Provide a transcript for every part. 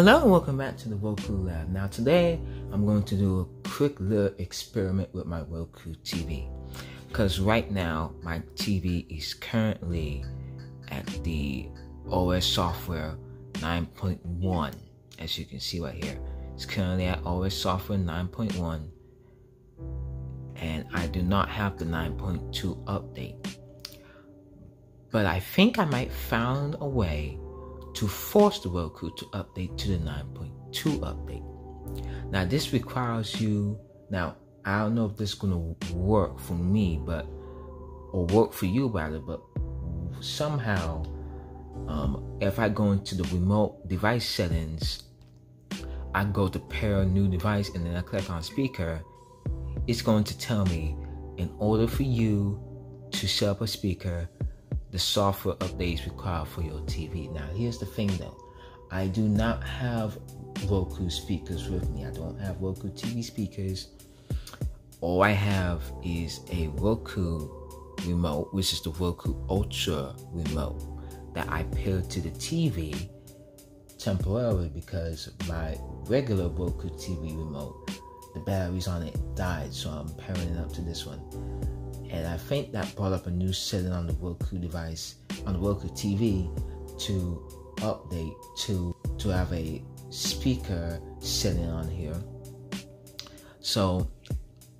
Hello and welcome back to the Roku Lab. Now today I'm going to do a quick little experiment with my Roku TV. Because right now my TV is currently at the OS software 9.1 as you can see right here. It's currently at OS software 9.1 and I do not have the 9.2 update. But I think I might found a way to force the Roku to update to the 9.2 update. Now this requires you, now I don't know if this is gonna work for me, but, or work for you rather, but somehow, um, if I go into the remote device settings, I go to pair new device and then I click on speaker, it's going to tell me in order for you to set up a speaker, the software updates required for your TV. Now, here's the thing though I do not have Roku speakers with me, I don't have Roku TV speakers. All I have is a Roku remote, which is the Roku Ultra remote that I pair to the TV temporarily because my regular Roku TV remote, the batteries on it died, so I'm pairing it up to this one and I think that brought up a new setting on the Roku device, on the Roku TV, to update to to have a speaker setting on here. So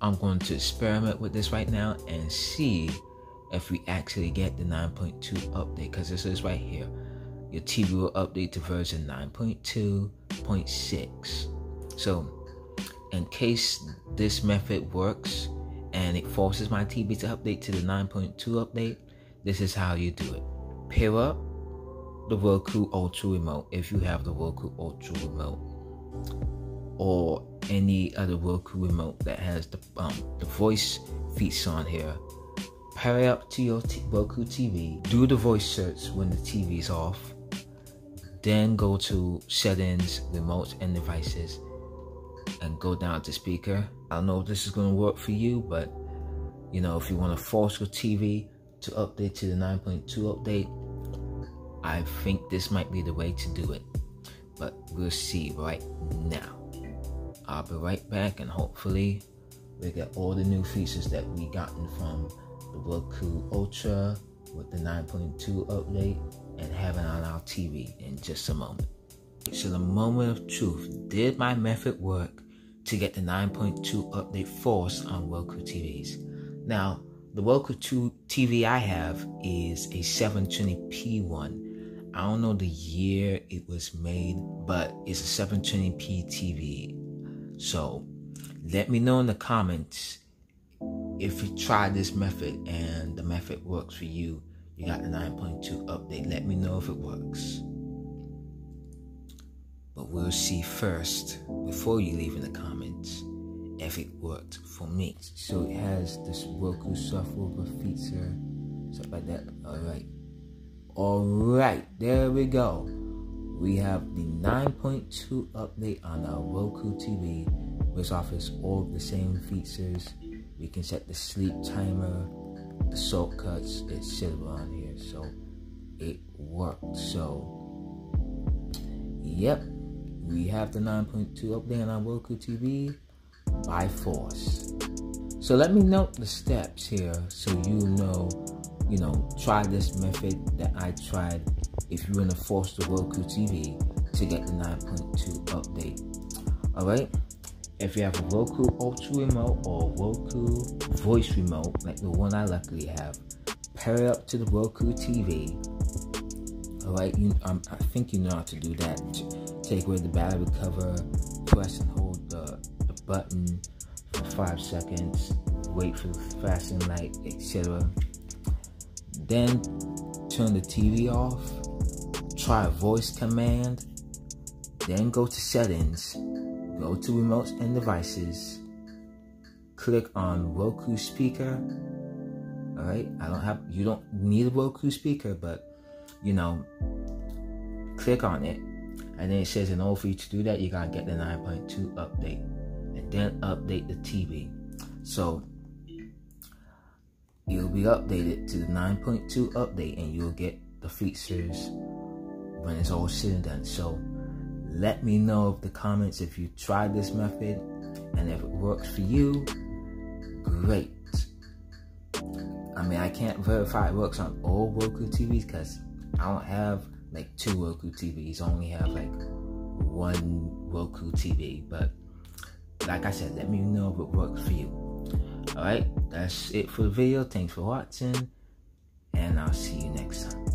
I'm going to experiment with this right now and see if we actually get the 9.2 update because this is right here. Your TV will update to version 9.2.6. So in case this method works, and it forces my TV to update to the 9.2 update, this is how you do it. Pair up the Roku Ultra remote if you have the Roku Ultra remote or any other Roku remote that has the um, the voice feature on here. Pair up to your t- Roku TV. Do the voice search when the TV is off. Then go to settings, remotes, and devices and go down to speaker. I don't know if this is going to work for you, but you know, if you want to force your TV to update to the 9.2 update, I think this might be the way to do it. But we'll see right now. I'll be right back and hopefully we get all the new features that we gotten from the Roku Ultra with the 9.2 update and having on our TV in just a moment. So the moment of truth, did my method work to get the 9.2 update force on Roku TVs? Now, the Roku 2 TV I have is a 720p one. I don't know the year it was made, but it's a 720p TV. So let me know in the comments if you tried this method and the method works for you. You got the 9.2 update. Let me know if it works. We'll see first before you leave in the comments if it worked for me. So it has this Roku subwoofer feature, stuff like that. Alright. Alright, there we go. We have the 9.2 update on our Roku TV, which offers all the same features. We can set the sleep timer, the shortcuts, etc. on here. So it worked. So yep, we have the 9.2 update on our Roku TV by force. So let me note the steps here so you know, you know, try this method that I tried if you're gonna force the Roku TV to get the 9.2 update. Alright? If you have a Roku Ultra remote or Roku voice remote, like the one I luckily have, pair it up to the Roku TV. Alright, um, I think you know how to do that. Take away the battery cover, press and hold the button for five seconds, wait for the flashing light, etc. Then turn the TV off, try a voice command, then go to settings, go to remotes and devices, click on Roku speaker. Alright, I don't have you don't need a Roku speaker, but you know, click on it. And then it says in order for you to do that, you gotta get the 9.2 update and then update the TV. So you'll be updated to the 9.2 update and you'll get the features when it's all said and done. So Let me know in the comments if you tried this method and if it works for you. Great. I mean, I can't verify it works on all Roku TVs because I don't have like two Roku TVs. I only have like one Roku TV. But like I said, let me know if it works for you. Alright, that's it for the video. Thanks for watching. And I'll see you next time.